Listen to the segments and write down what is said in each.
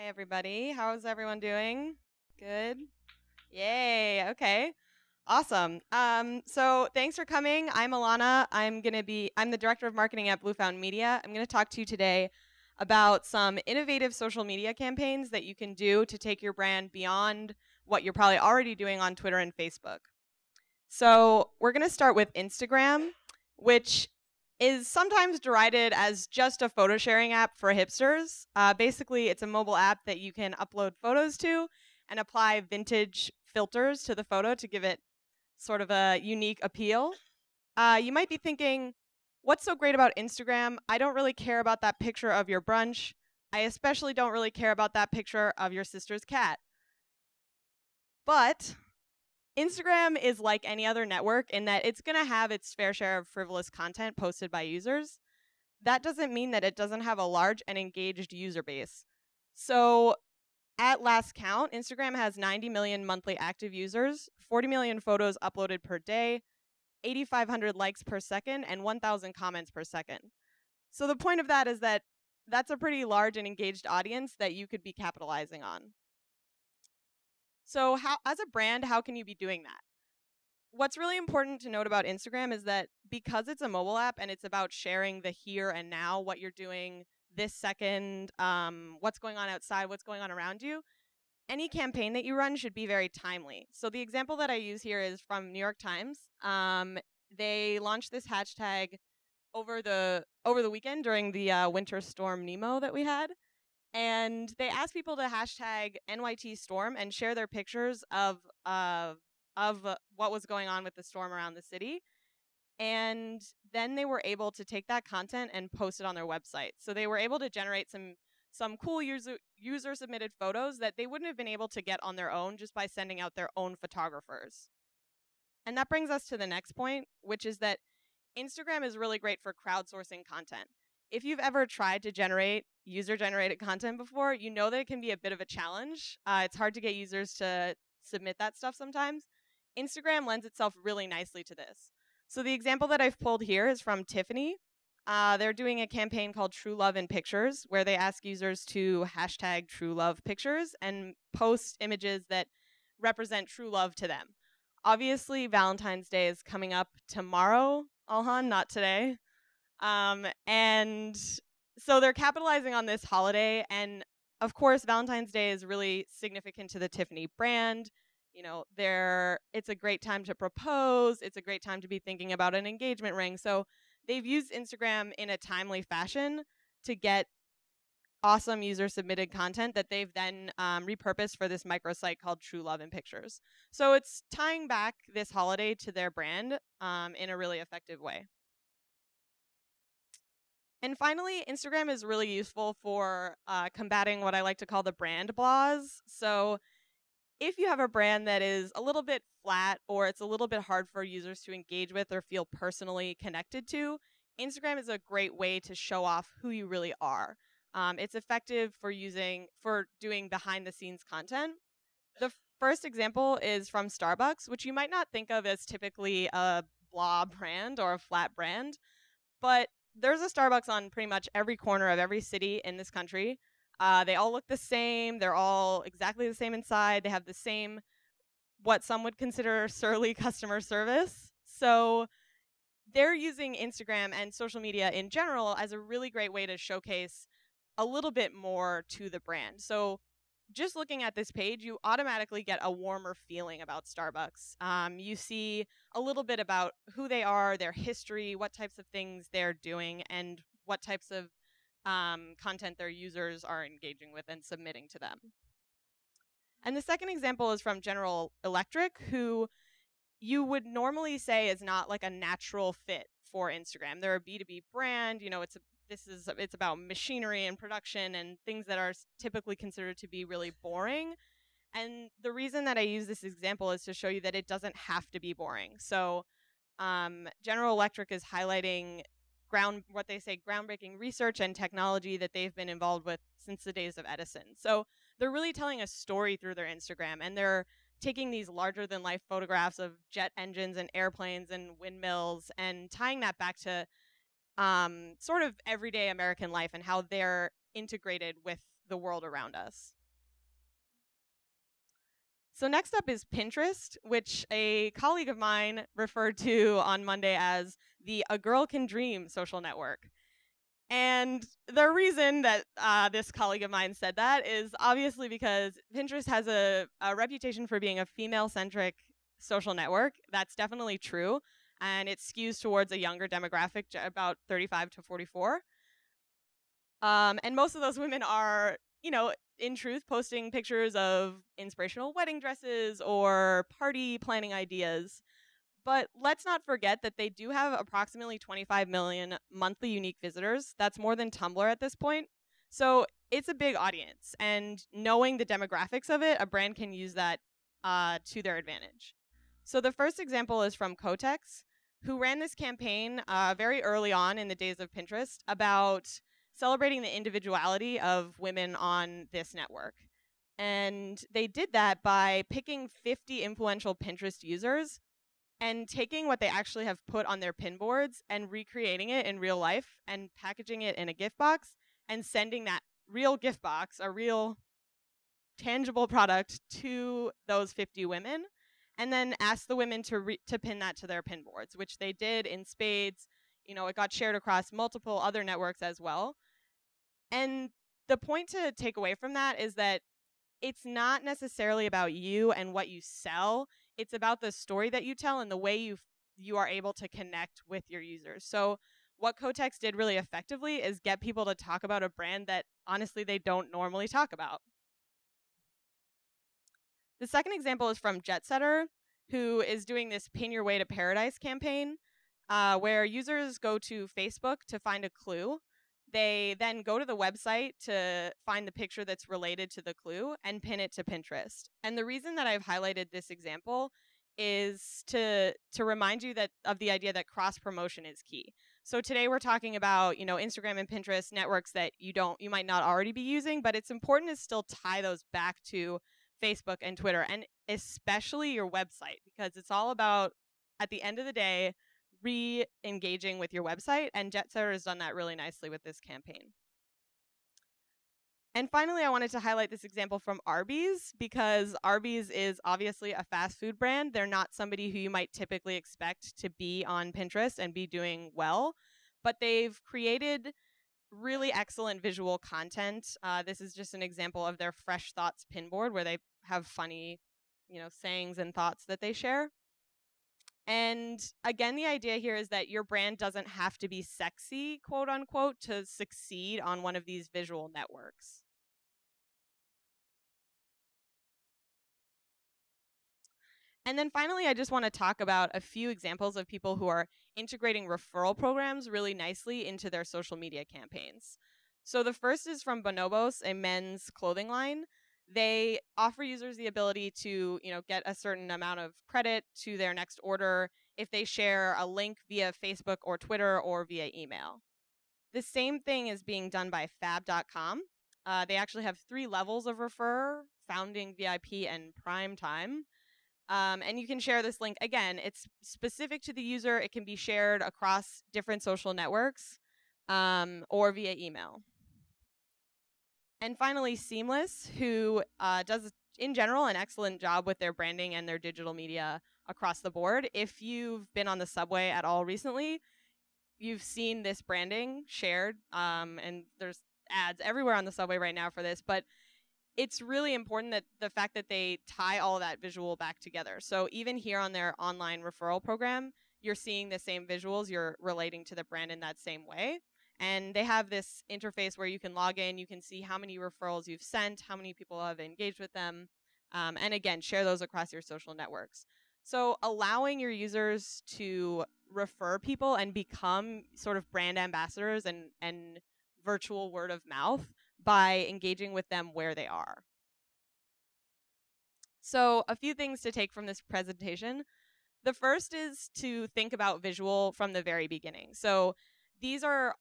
Hi, everybody. How's everyone doing? Good? Yay. Okay. Awesome. Um, so thanks for coming. I'm Alanna. I'm going to be, I'm the director of marketing at Blue Fountain Media. I'm going to talk to you today about some innovative social media campaigns that you can do to take your brand beyond what you're probably already doing on Twitter and Facebook. So we're going to start with Instagram, which is sometimes derided as just a photo sharing app for hipsters. Uh, basically, it's a mobile app that you can upload photos to and apply vintage filters to the photo to give it sort of a unique appeal. Uh, you might be thinking, what's so great about Instagram? I don't really care about that picture of your brunch. I especially don't really care about that picture of your sister's cat. But Instagram is like any other network in that it's going to have its fair share of frivolous content posted by users. That doesn't mean that it doesn't have a large and engaged user base. So, at last count, Instagram has 90 million monthly active users, 40 million photos uploaded per day, 8,500 likes per second, and 1,000 comments per second. So, the point of that is that that's a pretty large and engaged audience that you could be capitalizing on. So, how as a brand, how can you be doing that? What's really important to note about Instagram is that because it's a mobile app and it's about sharing the here and now, what you're doing this second, um, what's going on outside, what's going on around you, any campaign that you run should be very timely. So the example that I use here is from New York Times. Um, they launched this hashtag over the over the weekend during the uh, winter storm Nemo that we had, and they asked people to hashtag NYT storm and share their pictures of uh, of what was going on with the storm around the city. And then they were able to take that content and post it on their website. So they were able to generate some some cool user user submitted photos that they wouldn't have been able to get on their own just by sending out their own photographers. And that brings us to the next point, which is that Instagram is really great for crowdsourcing content if you've ever tried to generate user generated content before, you know that it can be a bit of a challenge. Uh, it's hard to get users to submit that stuff sometimes. Instagram lends itself really nicely to this. So the example that I've pulled here is from Tiffany. Uh, they're doing a campaign called True Love in Pictures, where they ask users to hashtag True Love Pictures and post images that represent true love to them. Obviously, Valentine's Day is coming up tomorrow, Alhan, not today. Um, and so they're capitalizing on this holiday. And of course, Valentine's Day is really significant to the Tiffany brand. You know, it's a great time to propose. It's a great time to be thinking about an engagement ring. So they've used Instagram in a timely fashion to get awesome user submitted content that they've then um, repurposed for this microsite called True Love in Pictures. So it's tying back this holiday to their brand um, in a really effective way. And finally, Instagram is really useful for uh, combating what I like to call the brand blahs. So if you have a brand that is a little bit flat or it's a little bit hard for users to engage with or feel personally connected to, Instagram is a great way to show off who you really are. Um, it's effective for using for doing behind the scenes content. The first example is from Starbucks, which you might not think of as typically a blah brand or a flat brand, but there's a Starbucks on pretty much every corner of every city in this country. Uh, they all look the same. They're all exactly the same inside. They have the same, what some would consider surly customer service. So they're using Instagram and social media in general as a really great way to showcase a little bit more to the brand. So just looking at this page, you automatically get a warmer feeling about Starbucks. Um, you see a little bit about who they are, their history, what types of things they're doing, and what types of um, content their users are engaging with and submitting to them. And the second example is from General Electric, who you would normally say is not like a natural fit for Instagram. They're a B2B brand, you know, it's a this is it's about machinery and production and things that are typically considered to be really boring. And the reason that I use this example is to show you that it doesn't have to be boring. So um, General Electric is highlighting ground what they say groundbreaking research and technology that they've been involved with since the days of Edison. So they're really telling a story through their Instagram and they're taking these larger than life photographs of jet engines and airplanes and windmills and tying that back to um, sort of everyday American life and how they're integrated with the world around us. So next up is Pinterest, which a colleague of mine referred to on Monday as the A Girl Can Dream social network. And the reason that uh, this colleague of mine said that is obviously because Pinterest has a, a reputation for being a female centric social network. That's definitely true. And it skews towards a younger demographic, about 35 to 44. Um, and most of those women are, you know, in truth, posting pictures of inspirational wedding dresses or party planning ideas. But let's not forget that they do have approximately 25 million monthly unique visitors. That's more than Tumblr at this point. So it's a big audience. And knowing the demographics of it, a brand can use that uh, to their advantage. So the first example is from Kotex, who ran this campaign uh, very early on in the days of Pinterest about celebrating the individuality of women on this network. And they did that by picking 50 influential Pinterest users and taking what they actually have put on their pin boards and recreating it in real life and packaging it in a gift box and sending that real gift box, a real tangible product to those 50 women and then asked the women to re- to pin that to their pin boards, which they did in spades. You know, it got shared across multiple other networks as well. And the point to take away from that is that it's not necessarily about you and what you sell. It's about the story that you tell and the way you you are able to connect with your users. So what Kotex did really effectively is get people to talk about a brand that honestly they don't normally talk about. The second example is from Jetsetter, who is doing this Pin Your Way to Paradise campaign, uh, where users go to Facebook to find a clue they then go to the website to find the picture that's related to the clue and pin it to Pinterest. And the reason that I've highlighted this example is to to remind you that of the idea that cross promotion is key. So today we're talking about, you know, Instagram and Pinterest networks that you don't you might not already be using, but it's important to still tie those back to Facebook and Twitter and especially your website because it's all about at the end of the day re engaging with your website, and Jetsetter has done that really nicely with this campaign. And finally, I wanted to highlight this example from Arby's because Arby's is obviously a fast food brand. They're not somebody who you might typically expect to be on Pinterest and be doing well, but they've created really excellent visual content. Uh, this is just an example of their Fresh Thoughts pinboard where they have funny, you know, sayings and thoughts that they share. And again, the idea here is that your brand doesn't have to be sexy, quote unquote, to succeed on one of these visual networks. And then finally, I just want to talk about a few examples of people who are integrating referral programs really nicely into their social media campaigns. So the first is from Bonobos, a men's clothing line. They offer users the ability to you know get a certain amount of credit to their next order if they share a link via facebook or twitter or via email. The same thing is being done by fab.com uh, they actually have three levels of refer founding vip and prime time um, and you can share this link again it's specific to the user it can be shared across different social networks um, or via email and finally, Seamless, who uh, does, in general, an excellent job with their branding and their digital media across the board. If you've been on the subway at all recently, you've seen this branding shared, um, and there's ads everywhere on the subway right now for this. But it's really important that the fact that they tie all that visual back together. So even here on their online referral program, you're seeing the same visuals, you're relating to the brand in that same way. And they have this interface where you can log in, you can see how many referrals you've sent, how many people have engaged with them, um, and again, share those across your social networks. So, allowing your users to refer people and become sort of brand ambassadors and, and virtual word of mouth by engaging with them where they are. So, a few things to take from this presentation. The first is to think about visual from the very beginning. So, these are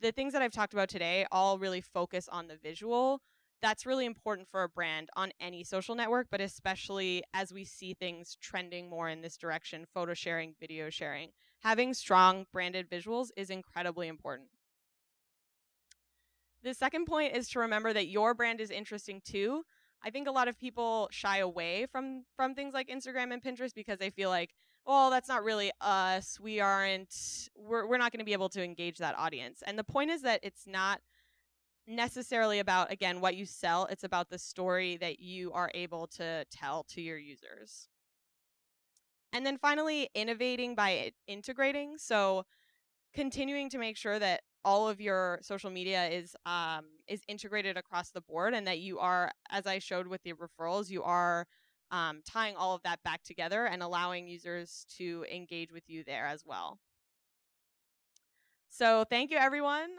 the things that I've talked about today all really focus on the visual. That's really important for a brand on any social network, but especially as we see things trending more in this direction photo sharing, video sharing. Having strong branded visuals is incredibly important. The second point is to remember that your brand is interesting too. I think a lot of people shy away from from things like Instagram and Pinterest because they feel like, well, that's not really us. We aren't we're we're not going to be able to engage that audience. And the point is that it's not necessarily about again what you sell, it's about the story that you are able to tell to your users. And then finally, innovating by integrating. So continuing to make sure that all of your social media is um, is integrated across the board and that you are as i showed with the referrals you are um, tying all of that back together and allowing users to engage with you there as well. So thank you everyone